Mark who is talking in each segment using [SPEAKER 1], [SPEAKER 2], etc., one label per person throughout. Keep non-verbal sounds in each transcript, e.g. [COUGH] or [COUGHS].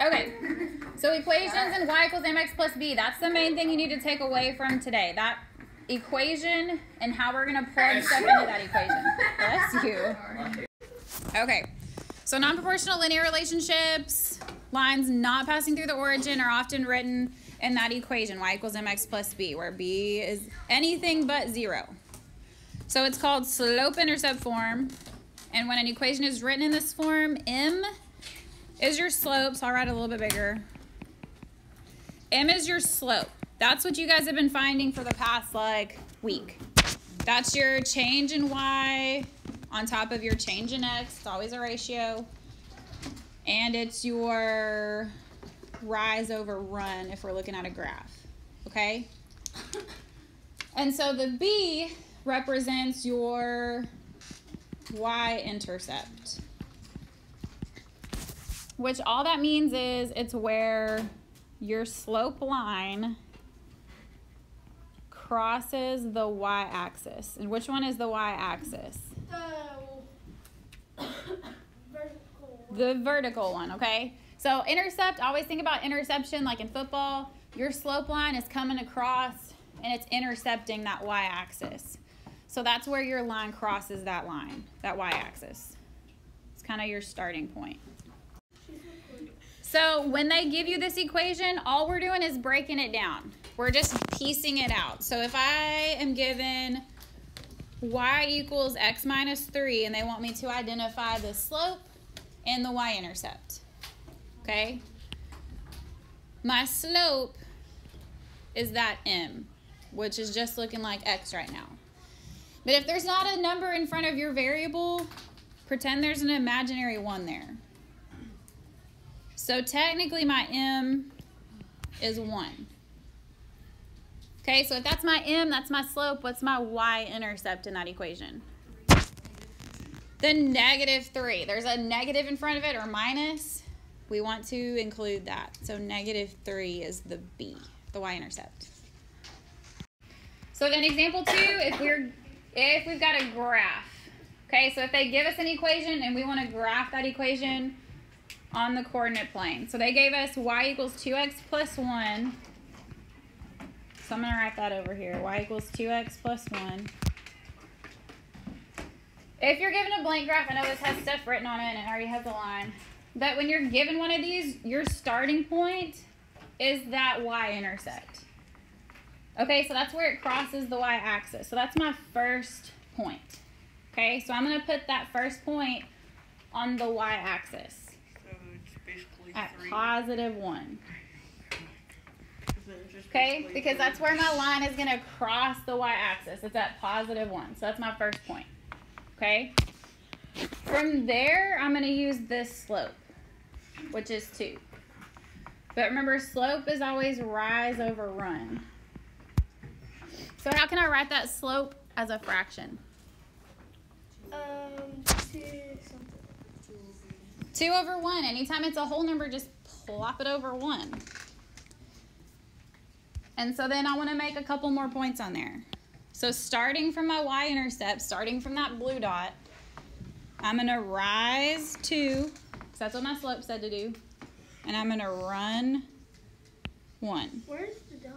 [SPEAKER 1] Okay, so [LAUGHS] equations and y equals mx plus b. That's the main thing you need to take away from today. That equation and how we're going to plug stuff into that equation. Bless you. [LAUGHS] Okay, so non-proportional linear relationships, lines not passing through the origin are often written in that equation, y equals mx plus b, where b is anything but zero. So it's called slope-intercept form. And when an equation is written in this form, m is your slope. So I'll write a little bit bigger. M is your slope. That's what you guys have been finding for the past like week. That's your change in y on top of your change in x. It's always a ratio. And it's your rise over run if we're looking at a graph. Okay? And so the B represents your y-intercept. Which all that means is it's where your slope line crosses the y-axis. And which one is the y-axis?
[SPEAKER 2] The [COUGHS] vertical.
[SPEAKER 1] The vertical one, okay? So intercept, always think about interception like in football. Your slope line is coming across and it's intercepting that y-axis. So that's where your line crosses that line, that y-axis. It's kind of your starting point. So when they give you this equation, all we're doing is breaking it down. We're just piecing it out. So if I am given y equals x minus 3 and they want me to identify the slope and the y-intercept, okay? My slope is that m, which is just looking like x right now. But if there's not a number in front of your variable, pretend there's an imaginary 1 there. So technically my m is 1. Okay, so if that's my m, that's my slope, what's my y-intercept in that equation? The negative 3. There's a negative in front of it or minus. We want to include that. So negative 3 is the b, the y-intercept. So then example 2, if we're if we've got a graph. Okay, so if they give us an equation and we want to graph that equation on the coordinate plane. So they gave us y equals 2x plus 1. So I'm going to write that over here. y equals 2x plus 1. If you're given a blank graph, I know this has stuff written on it and it already has a line. But when you're given one of these, your starting point is that y-intercept. Okay, so that's where it crosses the y-axis. So that's my first point. Okay, so I'm going to put that first point on the y-axis at
[SPEAKER 3] three.
[SPEAKER 1] positive 1.
[SPEAKER 3] So it's just
[SPEAKER 1] Okay, because that's where my line is going to cross the y-axis. It's at positive 1. So that's my first point. Okay? From there, I'm going to use this slope, which is 2. But remember, slope is always rise over run. So how can I write that slope as a fraction?
[SPEAKER 2] Um, two something.
[SPEAKER 1] 2 over 1. Anytime it's a whole number, just plop it over 1. And so then I want to make a couple more points on there. So starting from my y-intercept, starting from that blue dot, I'm going to rise 2, because that's what my slope said to do. And I'm going to run 1.
[SPEAKER 2] Where's the dot?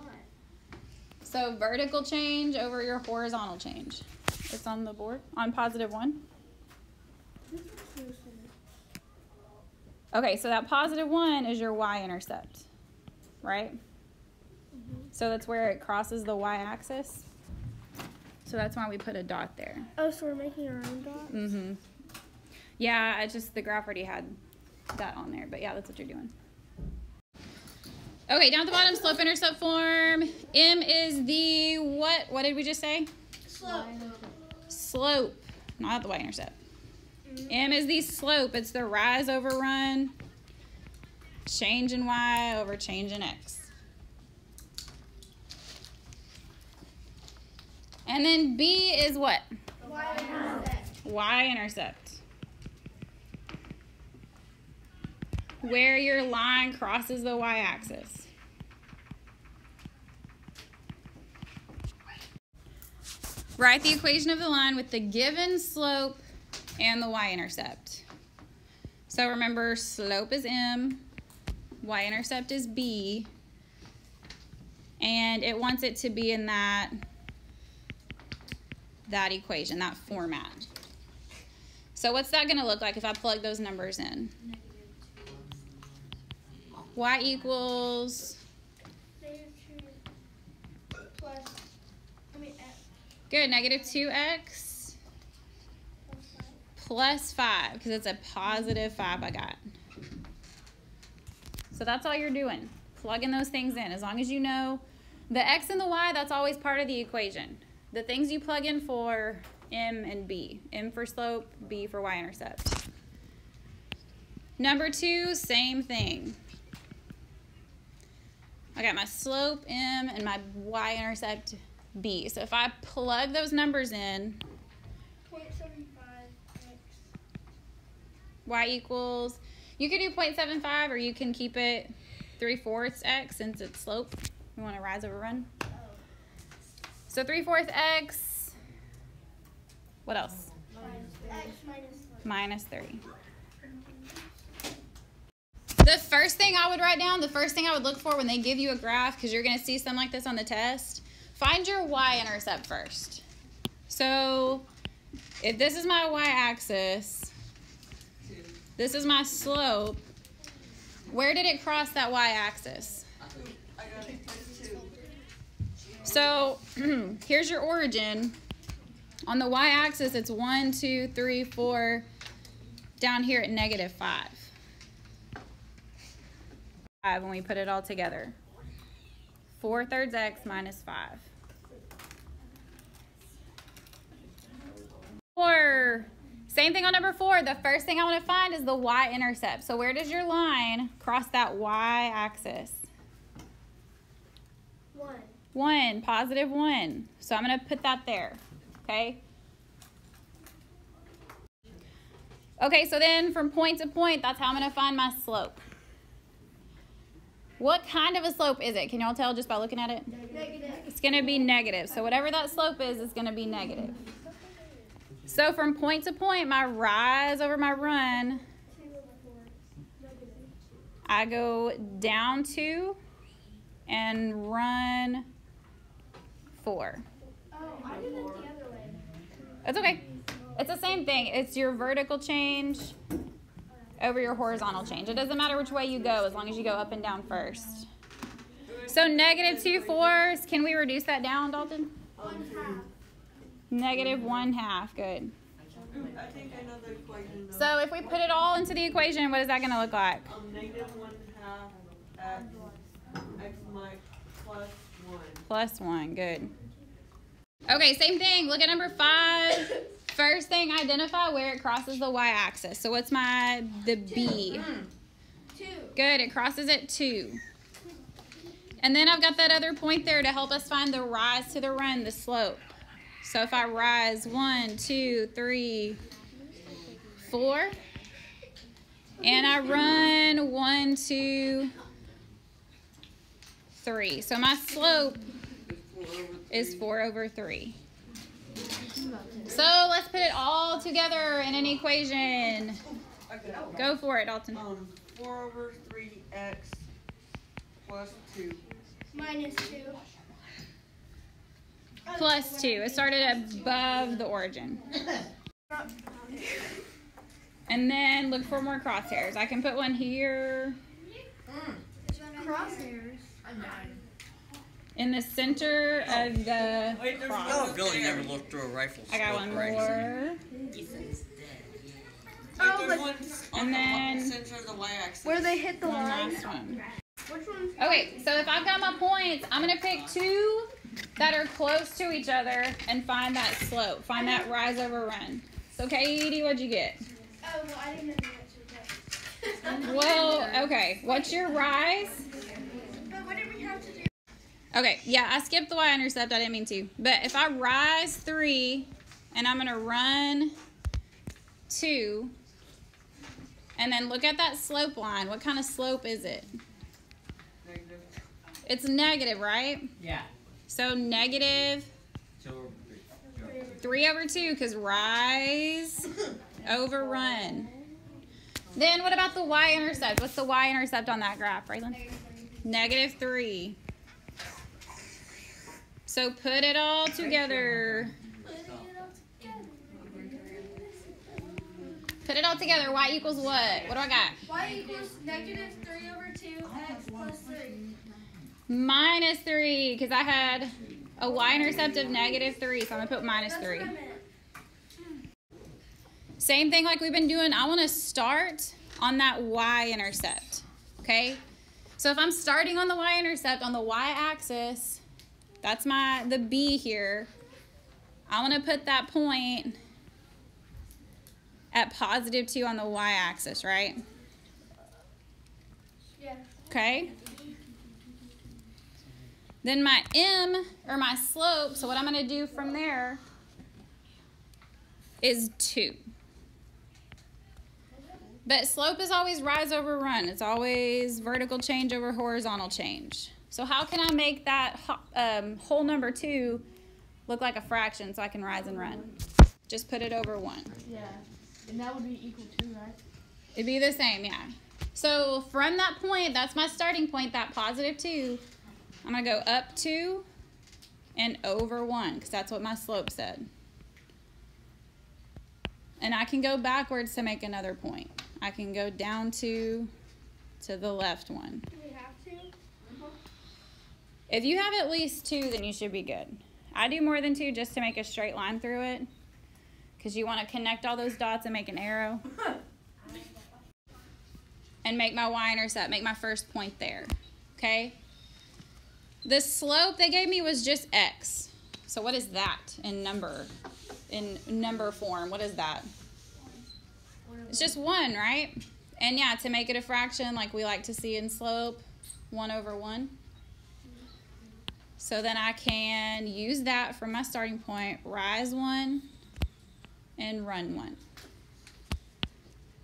[SPEAKER 1] So vertical change over your horizontal change. It's on the board, on positive 1. Okay, so that positive one is your y-intercept, right? So that's where it crosses the y-axis. So that's why we put a dot there.
[SPEAKER 2] Oh, so we're making our own dot?
[SPEAKER 1] Mm-hmm. Yeah, I just the graph already had that on there, but yeah, that's what you're doing. Okay, down at the bottom, slope intercept form. M is the what? What did we just say?
[SPEAKER 2] Slope.
[SPEAKER 1] Slope, not the y-intercept. Mm-hmm. M is the slope. It's the rise over run. Change in y over change in x. And then B is what?
[SPEAKER 2] Y-intercept.
[SPEAKER 1] Y-intercept. Where your line crosses the y-axis. Write the equation of the line with the given slope and the y-intercept. So remember, slope is m, y-intercept is b, and it wants it to be in that that equation, that format. So what's that going to look like if I plug those numbers in? y equals,
[SPEAKER 2] Negative two plus. I mean, x
[SPEAKER 1] good, negative 2x
[SPEAKER 2] plus five.
[SPEAKER 1] Plus 5, because it's a positive 5 I got. So that's all you're doing, plugging those things in. As long as you know the x and the y, that's always part of the equation. The things you plug in for m and b. m for slope, b for y-intercept. Number two, same thing. I got my slope m and my y-intercept b. So if I plug those numbers in,
[SPEAKER 2] Point seven five x.
[SPEAKER 1] y equals, you could do 0.75 or you can keep it 3 fourths x since it's slope. You want to rise over run? So 3 fourths x, what else?
[SPEAKER 2] Minus
[SPEAKER 1] 30. The first thing I would write down, the first thing I would look for when they give you a graph, because you're going to see something like this on the test, find your y-intercept first. So if this is my y-axis, this is my slope, where did it cross that y-axis? So [CLEARS THROAT] here's your origin. On the y-axis, it's one, two, three, four. Down here at negative five. Five when we put it all together. Four thirds x minus five. Four. Same thing on number four. The first thing I want to find is the y-intercept. So where does your line cross that y-axis?
[SPEAKER 2] One.
[SPEAKER 1] One, positive one. So I'm going to put that there. Okay? Okay, so then from point to point, that's how I'm going to find my slope. What kind of a slope is it? Can y'all tell just by looking at it?
[SPEAKER 2] Negative.
[SPEAKER 1] It's going to be negative. So whatever that slope is, it's going to be negative. So from point to point, my rise over my run. I go down two and run four.
[SPEAKER 2] Oh, I did it the other way.
[SPEAKER 1] It's okay. It's the same thing. It's your vertical change over your horizontal change. It doesn't matter which way you go as long as you go up and down first. So negative two fourths. Can we reduce that down, Dalton?
[SPEAKER 2] One half.
[SPEAKER 1] Negative one half. Good.
[SPEAKER 3] I think I know the equation. though.
[SPEAKER 1] So if we put it all into the equation, what is that going to look like?
[SPEAKER 3] Um, negative one half at x plus one.
[SPEAKER 1] Plus one. Good. Okay, same thing. Look at number five. First thing, identify where it crosses the y-axis. So what's my the B?
[SPEAKER 2] Two.
[SPEAKER 1] Good, it crosses at two. And then I've got that other point there to help us find the rise to the run, the slope. So if I rise one, two, three, four, and I run one, two, three. So my slope is four over three. So let's put it all together in an equation.
[SPEAKER 3] I got it.
[SPEAKER 1] Go for it, Dalton.
[SPEAKER 3] Um, four over three x plus two.
[SPEAKER 2] Minus two.
[SPEAKER 1] Plus two. It started above the origin. And then look for more crosshairs. I can put one here
[SPEAKER 2] Crosshairs.
[SPEAKER 1] in the center of the
[SPEAKER 3] Wait, there's
[SPEAKER 1] cross.
[SPEAKER 3] no
[SPEAKER 4] Oh, Billy never looked through a rifle.
[SPEAKER 1] I got one
[SPEAKER 4] or
[SPEAKER 1] more.
[SPEAKER 2] Oh,
[SPEAKER 3] there's one
[SPEAKER 1] And
[SPEAKER 3] the
[SPEAKER 1] then-
[SPEAKER 3] the.
[SPEAKER 2] Where they hit the
[SPEAKER 1] One
[SPEAKER 2] line.
[SPEAKER 1] last one.
[SPEAKER 2] Which one's?
[SPEAKER 1] Okay, so if I've got my points, I'm gonna pick two that are close to each other and find that slope. Find that rise over run. So Katie, what'd you get?
[SPEAKER 2] Oh, well, I didn't know the answer. But.
[SPEAKER 1] Well, okay. What's your rise?
[SPEAKER 2] But what did we have to do?
[SPEAKER 1] Okay, yeah, I skipped the y-intercept. I didn't mean to. But if I rise three and I'm gonna run two, and then look at that slope line. What kind of slope is it?
[SPEAKER 3] Negative.
[SPEAKER 1] It's negative, right?
[SPEAKER 4] Yeah.
[SPEAKER 1] So three over two, because rise over run. Then what about the y-intercept? What's the y-intercept on that graph, Raylan? Negative 3. So put it all together. Put it all together. Y equals what? What do I got?
[SPEAKER 2] Y equals negative 3 over 2 x plus 3.
[SPEAKER 1] Minus 3, because I had a y-intercept of negative 3, so I'm going to put 3.
[SPEAKER 2] what I meant.
[SPEAKER 1] Same thing like we've been doing. I want to start on that y-intercept, okay? So if I'm starting on the y-intercept on the y-axis, that's my the b here. I want to put that point at positive 2 on the y-axis, right?
[SPEAKER 2] Yeah.
[SPEAKER 1] Okay. Then my m, or my slope, so what I'm going to do from there is 2. But slope is always rise over run. It's always vertical change over horizontal change. So how can I make that um, whole number 2 look like a fraction so I can rise and run? Just put it over 1.
[SPEAKER 5] Yeah. And that would be equal to, right?
[SPEAKER 1] It'd be the same, yeah. So from that point, that's my starting point, that positive 2. I'm going to go up 2 and over 1 because that's what my slope said. And I can go backwards to make another point. I can go down 2 to the left 1.
[SPEAKER 2] Do we have to? Uh-huh.
[SPEAKER 1] If you have at least 2, then you should be good. I do more than 2 just to make a straight line through it because you want to connect all those dots and make an arrow. [LAUGHS] and make my y-intercept, make my first point there. Okay? The slope they gave me was just x. So what is that in number? In number form, what is that? It's just 1, right? And yeah, to make it a fraction like we like to see in slope, 1 over 1. So then I can use that for my starting point, rise 1 and run 1.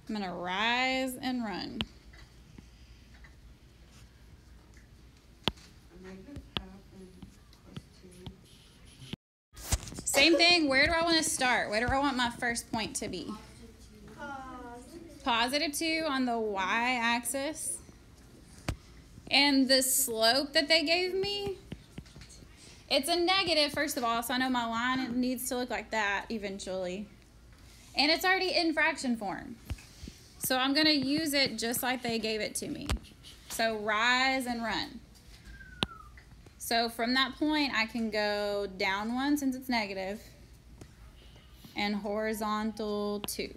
[SPEAKER 1] I'm going to rise and run.
[SPEAKER 3] Negative half and plus two.
[SPEAKER 1] Same thing, where do I want to start? Where do I want my first point to be?
[SPEAKER 2] Positive.
[SPEAKER 1] Positive 2 on the y-axis. And the slope that they gave me, it's a negative, first of all, so I know my line needs to look like that eventually. And it's already in fraction form. So I'm going to use it just like they gave it to me. So rise and run. So from that point, I can go down one since it's negative, and horizontal two.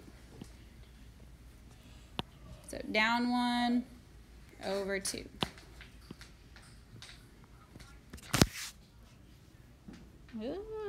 [SPEAKER 1] So down one, over two. Ooh,